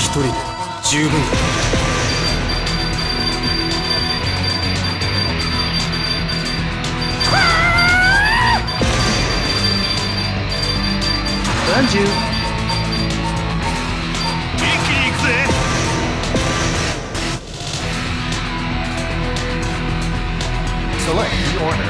一人で十分ランジュ一気に行くぜ。セレクト your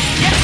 Yes!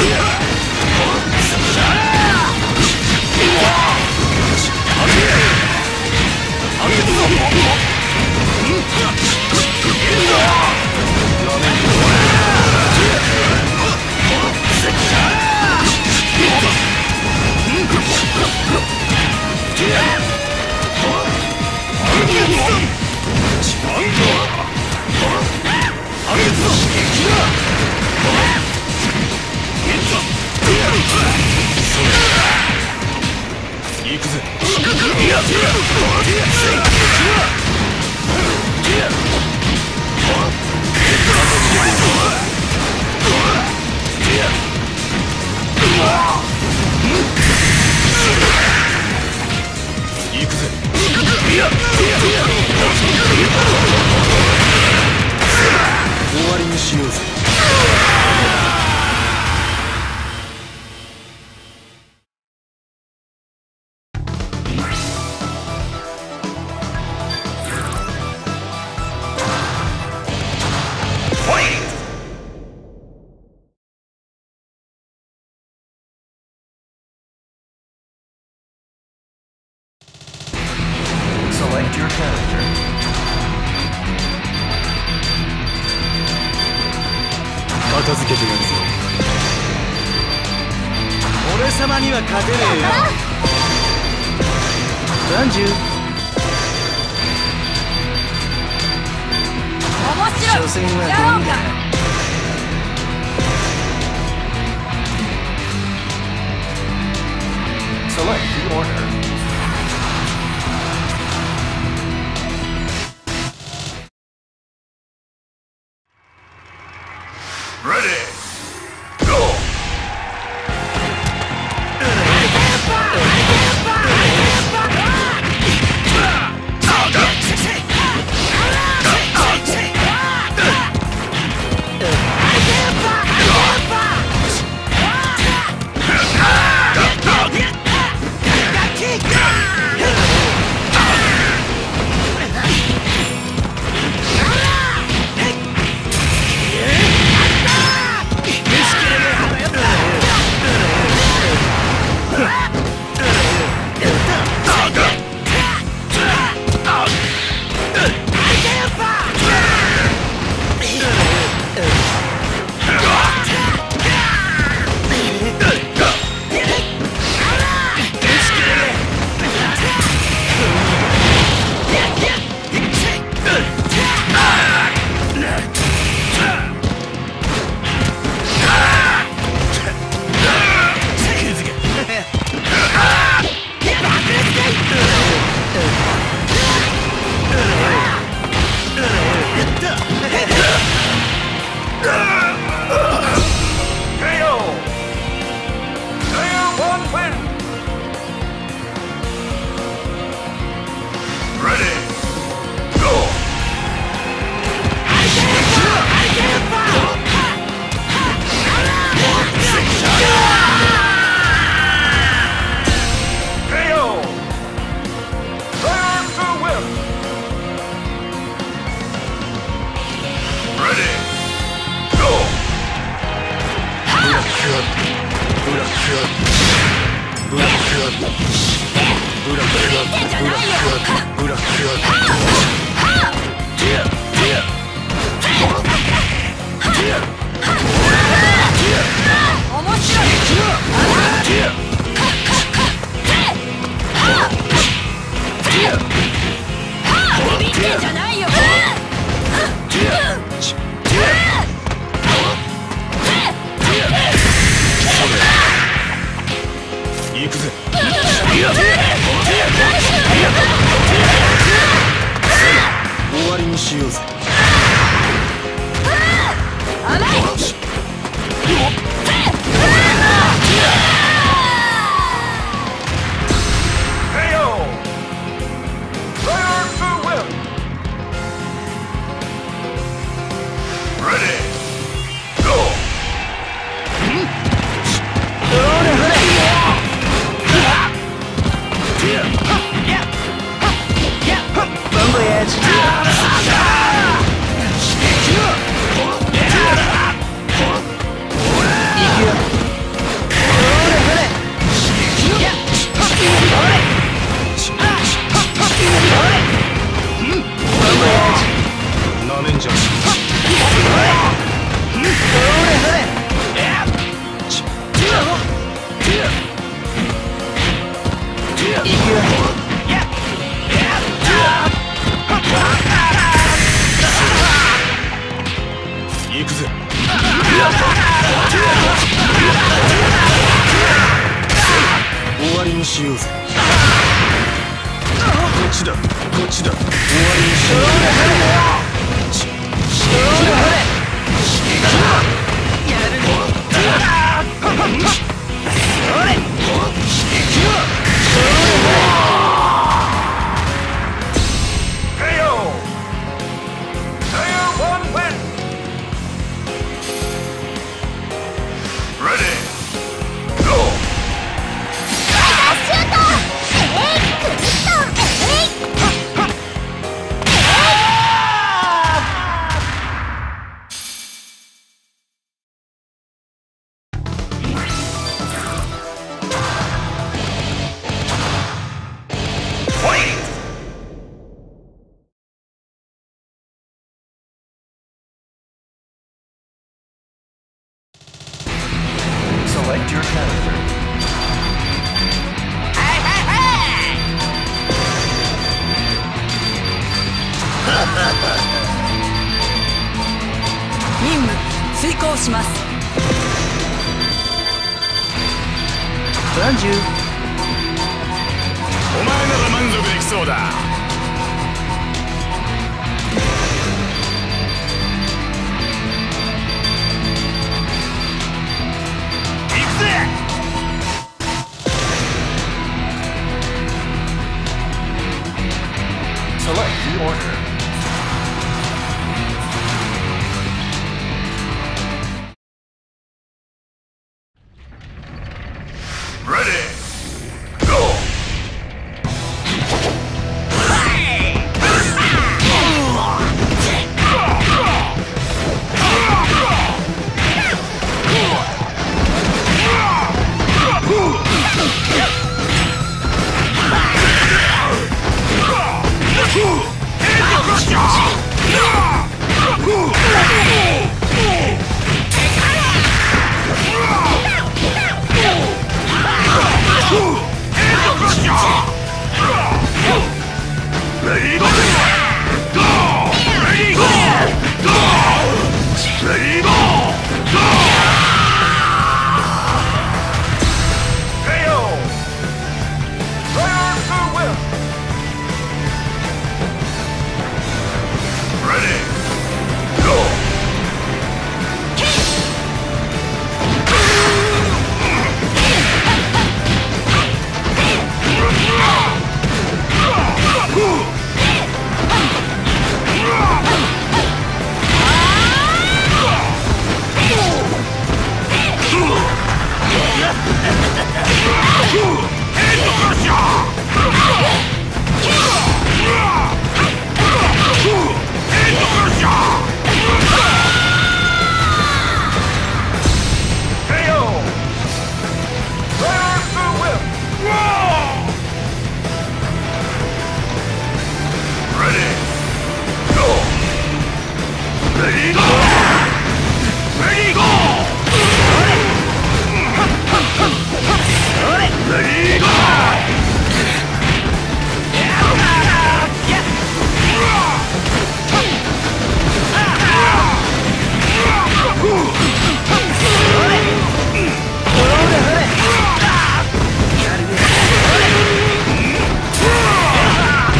Yeah! Yeah! くぜ。ぜ。終わりにしようぜ。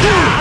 Get out!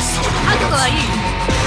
覚悟はいい。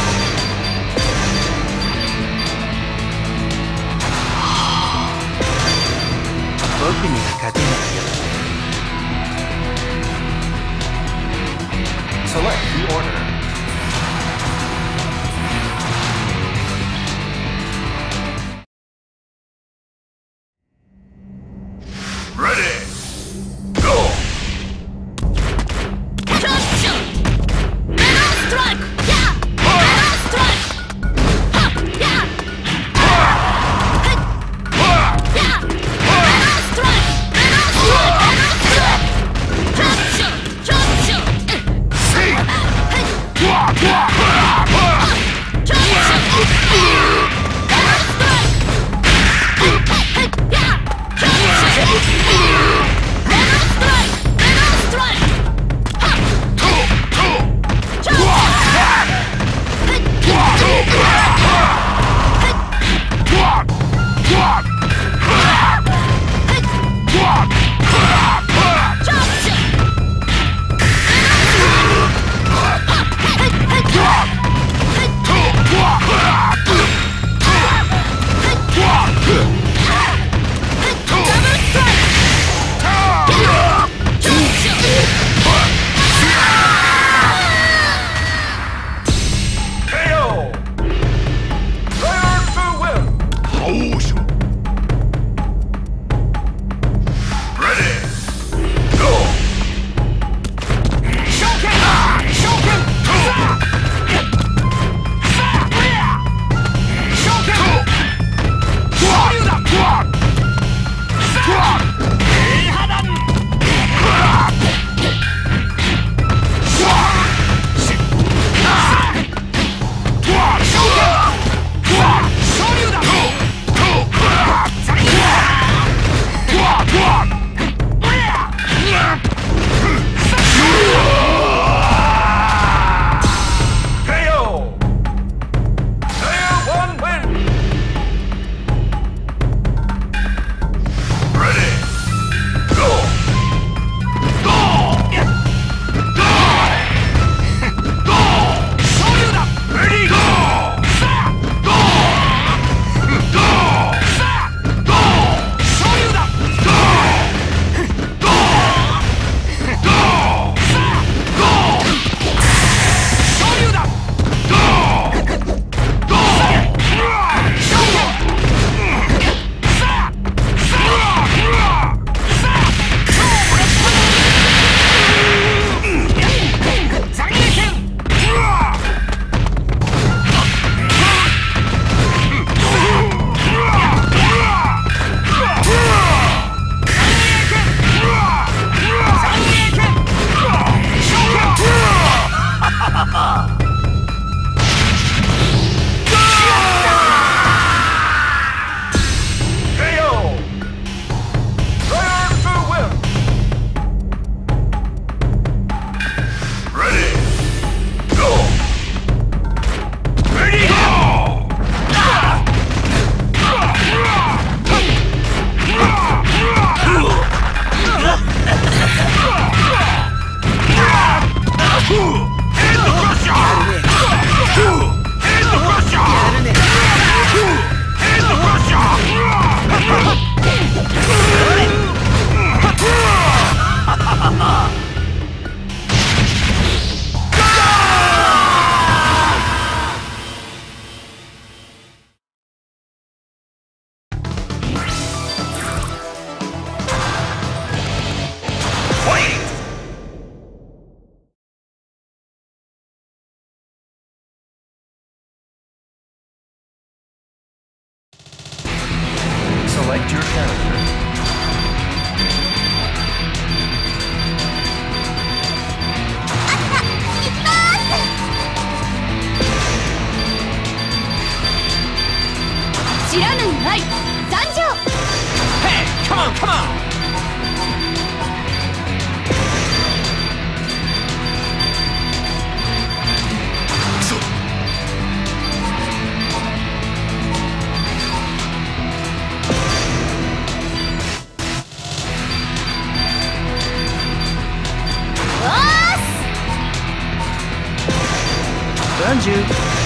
around you.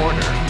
Order.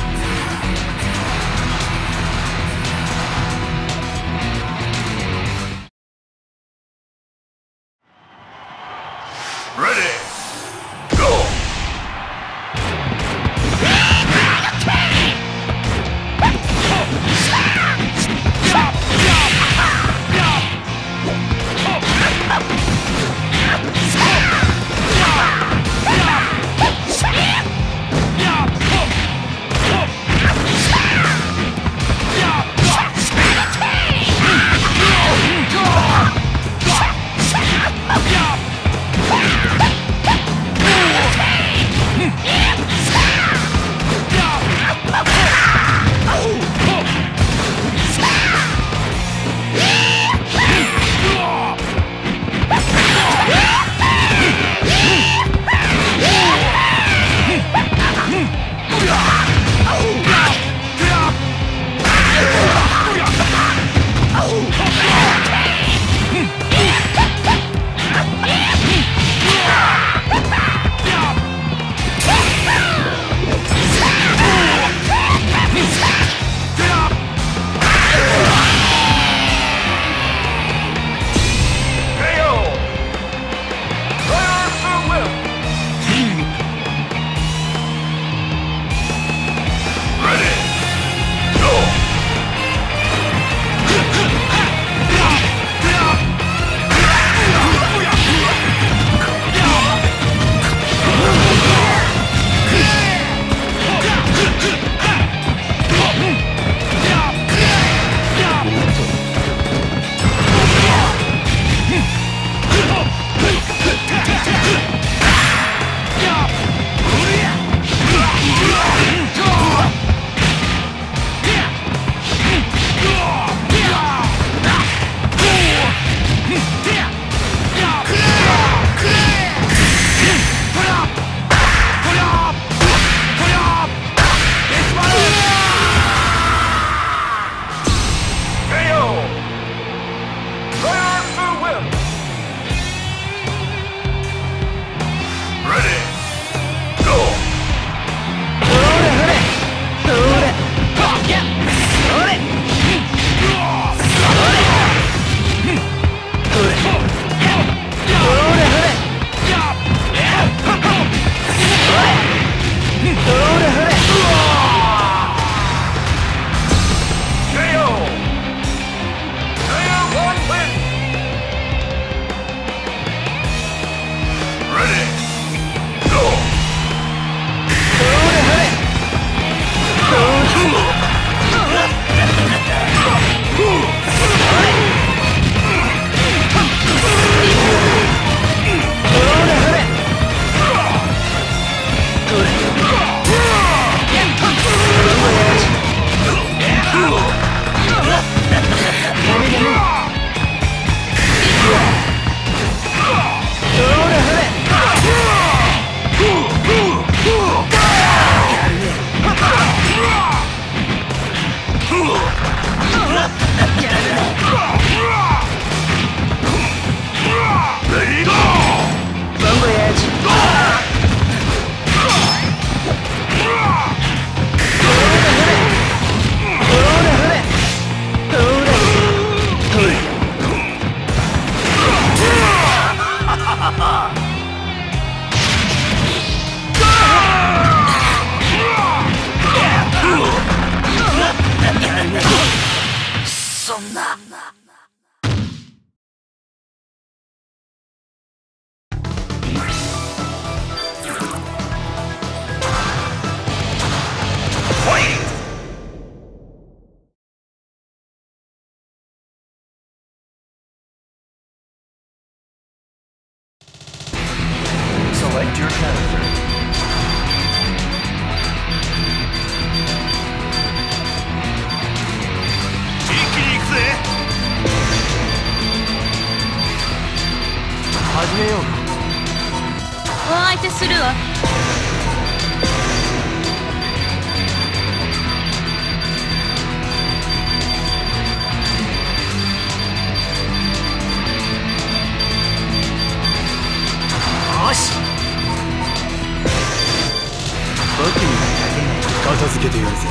to the earth.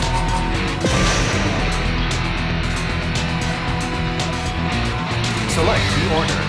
Select the order.